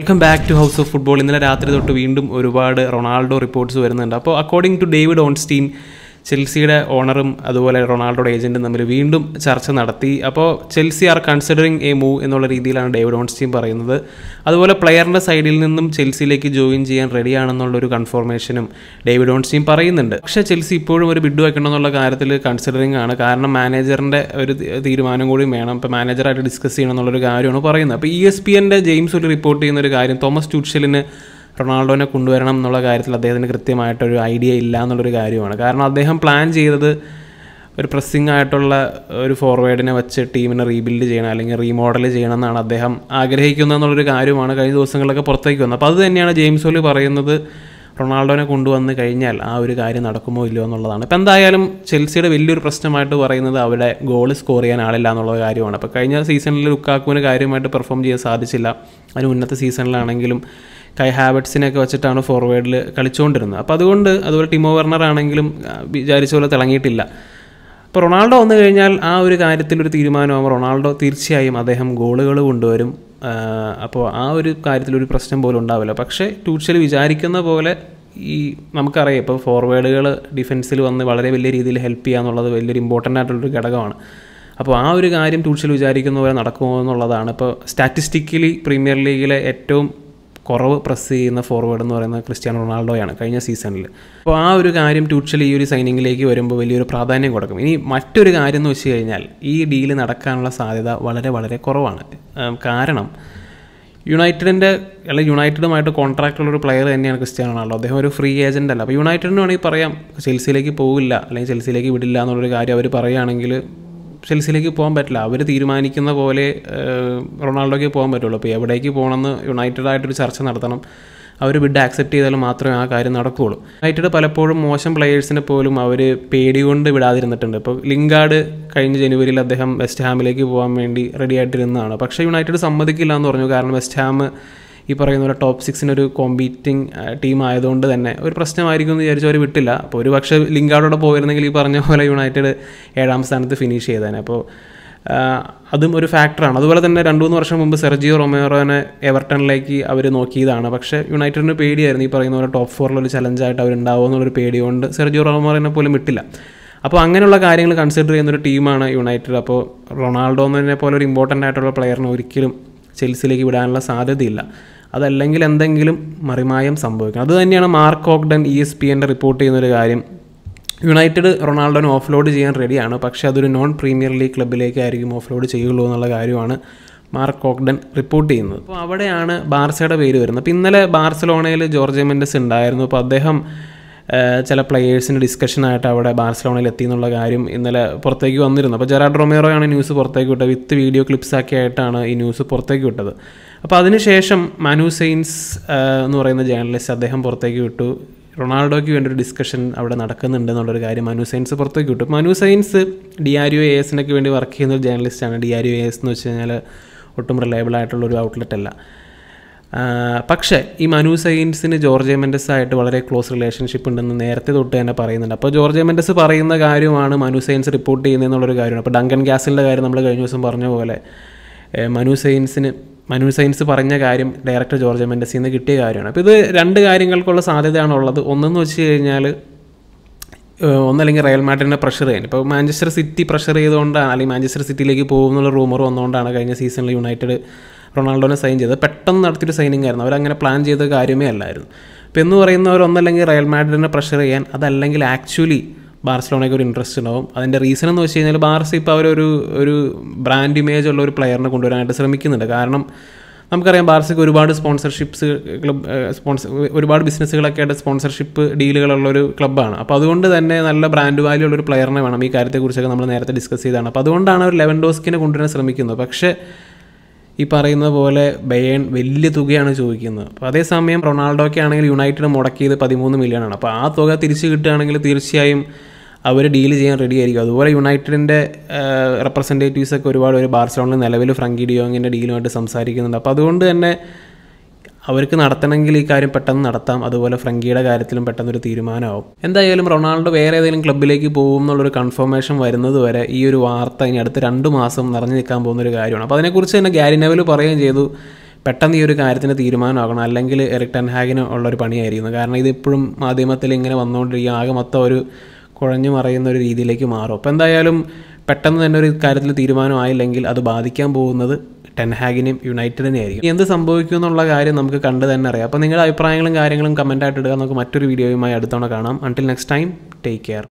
Welcome back to house of football ഇന്നലെ രാത്രി തൊട്ട് വീണ്ടും ഒരുപാട് റൊണാൾഡോ റിപ്പോർട്ട്സ് വരുന്നുണ്ട്. അപ്പോൾ അക്കോർഡിംഗ് ടു ഡേവിഡ് ഓൺസ്റ്റീൻ ചെൽസിയുടെ ഓണറും അതുപോലെ റൊണാൾഡോയുടെ ഏജന്റും തമ്മിൽ വീണ്ടും ചർച്ച നടത്തി. അപ്പോൾ Chelsea are considering a move എന്നുള്ള രീതിയിലാണ് ഡേവിഡ് ഓൺസ്റ്റീൻ പറയുന്നത്. അതുപോലെ പ്ലെയറിന്റെ സൈഡിൽ നിന്നും ചെൽസിയിലേക്ക് ജോയിൻ ചെയ്യാൻ റെഡിയാണെന്നുള്ളൊരു കൺഫർമേഷനും ഡേവിഡ് ഓൺസ്റ്റീൻ പറയുന്നുണ്ട്. പക്ഷേ ചെൽസി ഇപ്പോഴും ഒരു ബിഡ് വയ്ക്കണമെന്നുള്ള കാര്യത്തിൽ കൺസിഡറിങ് ആണ്. കാരണം മാനേജറിന്റെ ഒരു തീരുമാനം കൂടി വേണം. ഇപ്പോൾ മാനേജറായിട്ട് ഡിസ്കസ് ചെയ്യണം എന്നുള്ളൊരു കാര്യമാണ് പറയുന്നത്. അപ്പോൾ ഇ എസ് പി എന്റെ ജെയിംസ് ഒരു റിപ്പോർട്ട് ചെയ്യുന്ന ഒരു കാര്യം തോമസ് ട്യൂഷലിന് റൊണാൾഡോനെ കൊണ്ടുവരണം എന്നുള്ള കാര്യത്തിൽ അദ്ദേഹത്തിന് കൃത്യമായിട്ടൊരു ഐഡിയ ഇല്ല എന്നുള്ളൊരു കാര്യമാണ്. കാരണം അദ്ദേഹം പ്ലാൻ ചെയ്തത് ഒരു പ്രസ്സിംഗ് ആയിട്ടുള്ള ഒരു ഫോർവേഡിനെ വെച്ച് ടീമിനെ റീബിൽഡ് ചെയ്യണം അല്ലെങ്കിൽ റീമോഡൽ ചെയ്യണം എന്നാണ് അദ്ദേഹം ആഗ്രഹിക്കുന്നത് എന്നുള്ളൊരു കാര്യമാണ് കഴിഞ്ഞ ദിവസങ്ങളിലൊക്കെ പുറത്തേക്ക് വന്നത്. അപ്പോൾ അത് തന്നെയാണ് ജെയിംസ് ഹോലി പറയുന്നത് റൊണാൾഡോനെ കൊണ്ടുവന്ന് കഴിഞ്ഞാൽ ആ ഒരു കാര്യം നടക്കുമോ ഇല്ലയോ എന്നുള്ളതാണ്. ഇപ്പം എന്തായാലും ചെൽസിയുടെ വലിയൊരു പ്രശ്നമായിട്ട് പറയുന്നത് അവിടെ ഗോൾ സ്കോർ ചെയ്യാൻ ആളില്ല എന്നുള്ള കാര്യമാണ്. അപ്പോൾ കഴിഞ്ഞ സീസണിൽ ലുക്കാക്കുവിന് കാര്യമായിട്ട് പെർഫോം ചെയ്യാൻ സാധിച്ചില്ല. അതിന് മുന്നത്തെ സീസണിലാണെങ്കിലും കൈ ഹാബിറ്റ്സിനെയൊക്കെ വെച്ചിട്ടാണ് ഫോർവേഡിൽ കളിച്ചുകൊണ്ടിരുന്നത്. അപ്പോൾ അതുകൊണ്ട് അതുപോലെ ടിമോ വെർണർ ആണെങ്കിലും വിചാരിച്ച പോലെ തിളങ്ങിയിട്ടില്ല. അപ്പോൾ റൊണാൾഡോ വന്നു കഴിഞ്ഞാൽ ആ ഒരു കാര്യത്തിലൊരു തീരുമാനമാകുമ്പോൾ റൊണാൾഡോ തീർച്ചയായും അദ്ദേഹം ഗോളുകൾ കൊണ്ടുവരും. അപ്പോൾ ആ ഒരു കാര്യത്തിൽ ഒരു പ്രശ്നം പോലും ഉണ്ടാവില്ല. പക്ഷേ ട്യൂഷൽ വിചാരിക്കുന്ന പോലെ ഈ നമുക്കറിയാം ഇപ്പോൾ ഫോർവേഡുകൾ ഡിഫൻസിൽ വന്ന് വളരെ വലിയ രീതിയിൽ ഹെൽപ്പ് ചെയ്യുക എന്നുള്ളത് വലിയൊരു ഇമ്പോർട്ടന്റ് ആയിട്ടുള്ളൊരു ഘടകമാണ്. അപ്പോൾ ആ ഒരു കാര്യം ട്യൂഷൽ വിചാരിക്കുന്ന പോലെ നടക്കുമോ എന്നുള്ളതാണ്. ഇപ്പോൾ സ്റ്റാറ്റിസ്റ്റിക്കലി പ്രീമിയർ ലീഗിലെ ഏറ്റവും കുറവ് പ്രസ് ചെയ്യുന്ന ഫോർവേഡ് എന്ന് പറയുന്നത് ക്രിസ്ത്യാനോ റൊണാൾഡോയാണ് കഴിഞ്ഞ സീസണിൽ അപ്പോൾ ആ ഒരു കാര്യം ട്യൂച്ചൽ ഈ ഒരു സൈനിങ്ങിലേക്ക് വരുമ്പോൾ വലിയൊരു പ്രാധാന്യം കൊടുക്കും. ഇനി മറ്റൊരു കാര്യം എന്ന് വെച്ച് കഴിഞ്ഞാൽ ഈ ഡീൽ നടക്കാനുള്ള സാധ്യത വളരെ വളരെ കുറവാണ്. കാരണം യുണൈറ്റഡിന്റെ അല്ലെങ്കിൽ യുണൈറ്റഡുമായിട്ട് കോൺട്രാക്റ്റ് ഉള്ള ഒരു പ്ലെയർ തന്നെയാണ് ക്രിസ്ത്യാനോ റൊണാൾഡോ. അദ്ദേഹം ഒരു ഫ്രീ ഏജന്റ് അല്ല. അപ്പോൾ യുണൈറ്റഡിന് വേണമെങ്കിൽ പറയാം ചെൽസിയിലേക്ക് പോകില്ല അല്ലെങ്കിൽ ചെൽസിയിലേക്ക് വിടില്ല എന്നുള്ളൊരു കാര്യം അവർ പറയുകയാണെങ്കിൽ ചെൽസിയിലേക്ക് പോകാൻ പറ്റില്ല. അവർ തീരുമാനിക്കുന്ന പോലെ റൊണാൾഡോയ്ക്ക് പോകാൻ പറ്റുള്ളൂ. അപ്പോൾ എവിടേക്ക് പോകണമെന്ന് യുണൈറ്റഡ് ആയിട്ടൊരു ചർച്ച നടത്തണം. അവർ ബിഡ് ആക്സെപ്റ്റ് ചെയ്താൽ മാത്രമേ ആ കാര്യം നടക്കുകയുള്ളൂ. യുണൈറ്റഡ് പലപ്പോഴും മോശം പ്ലെയേഴ്സിനെ പോലും അവർ പേടി കൊണ്ട് വിടാതിരുന്നിട്ടുണ്ട്. ഇപ്പോൾ ലിങ്കാർഡ് കഴിഞ്ഞ ജനുവരിയിൽ അദ്ദേഹം വെസ്റ്റ് ഹാമിലേക്ക് പോകാൻ വേണ്ടി റെഡി ആയിട്ടിരുന്നതാണ്. പക്ഷേ യുണൈറ്റഡ് സമ്മതിക്കില്ല എന്ന് പറഞ്ഞു. കാരണം വെസ്റ്റ് ഹാം ഈ പറയുന്ന പോലെ ടോപ്പ് സിക്സിനൊരു കോമ്പീറ്റിംഗ് ടീം ആയതുകൊണ്ട് തന്നെ ഒരു പ്രശ്നമായിരിക്കും എന്ന് വിചാരിച്ച് അവർ വിട്ടില്ല. അപ്പോൾ ഒരു പക്ഷേ ലിങ്കാർഡോടെ പോയിരുന്നെങ്കിൽ ഈ പറഞ്ഞ പോലെ യുണൈറ്റഡ് ഏഴാം സ്ഥാനത്ത് ഫിനിഷ് ചെയ്തേനെ. അപ്പോൾ അതും ഒരു ഫാക്ടറാണ് അതുപോലെ തന്നെ രണ്ട് മൂന്ന് വർഷം മുമ്പ് സെർജിയോ റൊമേറോനെ എവർട്ടണിലേക്ക് അവർ നോക്കിയതാണ്. പക്ഷേ യുണൈറ്റഡിന് പേടിയായിരുന്നു ഈ പറയുന്ന പോലെ ടോപ്പ് ഫോറിലൊരു ചലഞ്ചായിട്ട് അവരുണ്ടാവുമോ എന്നുള്ളൊരു പേടി കൊണ്ട് സെർജിയോ റൊമേറോനെ പോലും വിട്ടില്ല. അപ്പോൾ അങ്ങനെയുള്ള കാര്യങ്ങൾ കൺസിഡർ ചെയ്യുന്ന ഒരു ടീമാണ് യുണൈറ്റഡ്. അപ്പോൾ റൊണാൾഡോ എന്നതിനെ പോലെ ഒരു ഇമ്പോർട്ടന്റ് ആയിട്ടുള്ള പ്ലെയറിനെ ഒരിക്കലും ചെൽസിലേക്ക് വിടാനുള്ള സാധ്യതയില്ല. അതല്ലെങ്കിൽ എന്തെങ്കിലും മറിമായം സംഭവിക്കും അതുതന്നെയാണ് Mark Ogden E S P എന്റെ റിപ്പോർട്ട് ചെയ്യുന്നൊരു കാര്യം. യുണൈറ്റഡ് റൊണാൾഡോനെ ഓഫ്ലോഡ് ചെയ്യാൻ റെഡിയാണ് പക്ഷേ അതൊരു നോൺ പ്രീമിയർ ലീഗ് ക്ലബിലേക്കായിരിക്കും ഓഫ്ലോഡ് ചെയ്യുള്ളൂ എന്നുള്ള കാര്യമാണ് മാർക്ക് കോക്ഡൻ റിപ്പോർട്ട് ചെയ്യുന്നത്. അപ്പോൾ അവിടെയാണ് ബാർസയുടെ പേര് വരുന്നത്. അപ്പോൾ ഇന്നലെ ബാർസലോണയിൽ ജോർജ് മെൻഡസ് ഉണ്ടായിരുന്നു. അപ്പോൾ അദ്ദേഹം ചില പ്ലെയേഴ്സിന്റെ ഡിസ്കഷനായിട്ട് അവിടെ ബാർസലോണയിൽ എത്തി എന്നുള്ള കാര്യം ഇന്നലെ പുറത്തേക്ക് വന്നിരുന്നു. അപ്പോൾ ജെറാഡ് റൊമേറോയാണ് ന്യൂസ് പുറത്തേക്ക് വിട്ടത്. വിത്ത് വീഡിയോ ക്ലിപ്സ് ആയിട്ടാണ് ഈ ന്യൂസ് പുറത്തേക്ക് വിട്ടത്. അപ്പോൾ അതിനുശേഷം മനു സെയിൻസ് എന്ന് പറയുന്ന ജേർണലിസ്റ്റ് അദ്ദേഹം പുറത്തേക്ക് വിട്ടു. റൊണാൾഡോയ്ക്ക് വേണ്ടി ഒരു ഡിസ്കഷൻ അവിടെ നടക്കുന്നുണ്ട് എന്നുള്ളൊരു കാര്യം മനു സയൻസ് പുറത്തേക്ക് വിട്ടു. Manu Sainz D R U A എസിനൊക്കെ വേണ്ടി വർക്ക് ചെയ്യുന്ന ഒരു ജേർണലിസ്റ്റാണ് D R U A S എന്ന് വെച്ച് കഴിഞ്ഞാൽ ഒട്ടും റിലയബിൾ ആയിട്ടുള്ള ഒരു ഔട്ട്ലെറ്റ് അല്ല. പക്ഷേ ഈ മനു സൈൻസിന് ജോർജ് എമൻഡസ് ആയിട്ട് വളരെ ക്ലോസ് റിലേഷൻഷിപ്പ് ഉണ്ടെന്ന് നേരത്തെ തൊട്ട് തന്നെ പറയുന്നുണ്ട്. അപ്പോൾ ജോർജ് എമൻഡസ് പറയുന്ന കാര്യമാണ് മനു സൈൻസ് റിപ്പോർട്ട് ചെയ്യുന്നതെന്നുള്ളൊരു കാര്യമാണ്. അപ്പോൾ ഡങ്കൻ ഗ്യാസിന്റെ കാര്യം നമ്മൾ കഴിഞ്ഞ ദിവസം പറഞ്ഞ പോലെ മനു സൈൻസിന് മനു സൈൻസ് പറഞ്ഞ കാര്യം ഡയറക്ടർ ജോർജ് എമൻഡസിൽ നിന്ന് കിട്ടിയ കാര്യമാണ്. അപ്പോൾ ഇത് രണ്ട് കാര്യങ്ങൾക്കുള്ള സാധ്യതയാണ് ഉള്ളത് ഒന്നെന്ന് വെച്ച് കഴിഞ്ഞാൽ ഒന്നല്ലെങ്കിൽ റയൽ മാഡ്രിഡിനെ പ്രഷർ ചെയ്യാൻ ഇപ്പോൾ മാഞ്ചസ്റ്റർ സിറ്റി പ്രഷർ ചെയ്തുകൊണ്ടാണ് അല്ലെങ്കിൽ മാഞ്ചസ്റ്റർ സിറ്റിയിലേക്ക് പോകുമെന്നുള്ള റൂമർ വന്നുകൊണ്ടാണ് കഴിഞ്ഞ സീസണിൽ യുണൈറ്റഡ് റൊണാൾഡോനെ സൈൻ ചെയ്തത്. പെട്ടെന്ന് നടത്തിയൊരു സൈനിങ് ആയിരുന്നു. അവരങ്ങനെ പ്ലാൻ ചെയ്ത കാര്യമേ അല്ലായിരുന്നു. അപ്പോൾ എന്ന് പറയുന്നവർ ഒന്നല്ലെങ്കിൽ റയൽ മാഡ്രിഡിനെ പ്രഷർ ചെയ്യാൻ അതല്ലെങ്കിൽ ആക്ച്വലി ബാർസലോണയ്ക്ക് ഒരു ഇൻട്രസ്റ്റ് ഉണ്ടാവും. അതിന്റെ റീസൺ എന്ന് വെച്ച് കഴിഞ്ഞാൽ ബാർസ ഇപ്പോൾ അവരൊരു ഒരു ബ്രാൻഡ് ഇമേജ് ഉള്ള ഒരു പ്ലെയറിനെ കൊണ്ടുവരാനായിട്ട് ശ്രമിക്കുന്നുണ്ട്. കാരണം നമുക്കറിയാം ബാർസയ്ക്ക് ഒരുപാട് സ്പോൺസർഷിപ്സ് ക്ലബ് സ്പോൺസർ ഒരുപാട് ബിസിനസ്സുകളൊക്കെ ആയിട്ട് സ്പോൺസർഷിപ്പ് ഡീലുകളുള്ള ഒരു ക്ലബ്ബാണ് അപ്പോൾ അതുകൊണ്ട് തന്നെ നല്ല ബ്രാൻഡ് വാല്യൂ ഉള്ള ഒരു പ്ലെയറിനെ വേണം. ഈ കാര്യത്തെക്കുറിച്ചൊക്കെ നമ്മൾ നേരത്തെ ഡിസ്കസ് ചെയ്താണ് അപ്പോൾ അതുകൊണ്ടാണ് അവർ ലെവൻ ഡോസ്കിനെ കൊണ്ടുവരാൻ ശ്രമിക്കുന്നത്. പക്ഷേ ഈ പറയുന്ന പോലെ ബയേൺ വലിയ തുകയാണ് ചോദിക്കുന്നത്. അപ്പോൾ അതേസമയം റൊണാൾഡോയ്ക്ക് ആണെങ്കിൽ യുണൈറ്റഡ് മുടക്കിയത് പതിമൂന്ന് മില്യൺ ആണ്. അപ്പോൾ ആ തുക തിരിച്ചു കിട്ടുകയാണെങ്കിൽ തീർച്ചയായും അവർ ഡീൽ ചെയ്യാൻ റെഡി ആയിരിക്കും. അതുപോലെ യുണൈറ്റഡിന്റെ റെപ്രസെന്റേറ്റീവ്സ് ഒക്കെ ഒരുപാട് ഒരു ബാർസലോണിൽ നിലവിൽ ഫ്രങ്കി ഡിയോങ്ങിന്റെ ഡീലുമായിട്ട് സംസാരിക്കുന്നുണ്ട്. അപ്പോൾ അതുകൊണ്ട് തന്നെ അവർക്ക് നടത്തണമെങ്കിൽ ഈ കാര്യം പെട്ടെന്ന് നടത്താം. അതുപോലെ ഫ്രങ്കിയുടെ കാര്യത്തിലും പെട്ടെന്നൊരു തീരുമാനമാവും. എന്തായാലും റൊണാൾഡോ വേറെ ഏതെങ്കിലും ക്ലബിലേക്ക് പോകും എന്നുള്ളൊരു കൺഫർമേഷൻ വരുന്നത് വരെ ഈ ഒരു വാർത്ത ഇനി അടുത്ത രണ്ട് മാസം നിറഞ്ഞു നിൽക്കാൻ പോകുന്ന ഒരു കാര്യമാണ്. അപ്പോൾ അതിനെക്കുറിച്ച് തന്നെ ഗാരി നെവൽ പറയുകയും ചെയ്തു. പെട്ടെന്ന് ഈ ഒരു കാര്യത്തിന് തീരുമാനമാകണം. അല്ലെങ്കിൽ എറിക് ടെൻഹാഗിന് ഉള്ളൊരു പണിയായിരിക്കുന്നു. കാരണം ഇത് ഇപ്പോഴും മാധ്യമത്തിൽ ഇങ്ങനെ വന്നുകൊണ്ടിരിക്കുക. ആകെ മൊത്തം ഒരു കുഴഞ്ഞു മറയുന്ന ഒരു രീതിയിലേക്ക് മാറും. അപ്പോൾ എന്തായാലും പെട്ടെന്ന് തന്നെ ഒരു കാര്യത്തിൽ തീരുമാനമായില്ലെങ്കിൽ അത് ബാധിക്കാൻ പോകുന്നത് ടെൻഹാഗിനെയും യുണൈറ്റഡിനെ ആയിരിക്കും. എന്ത് സംഭവിക്കും എന്നുള്ള കാര്യം നമുക്ക് കണ്ടു തന്നെ അറിയാം. അപ്പോൾ നിങ്ങളുടെ അഭിപ്രായങ്ങളും കാര്യങ്ങളും കമന്റായിട്ട് ഇടുക. നമുക്ക് മറ്റൊരു വീഡിയോയുമായി അടുത്തവണ കാണാം. Until next time take care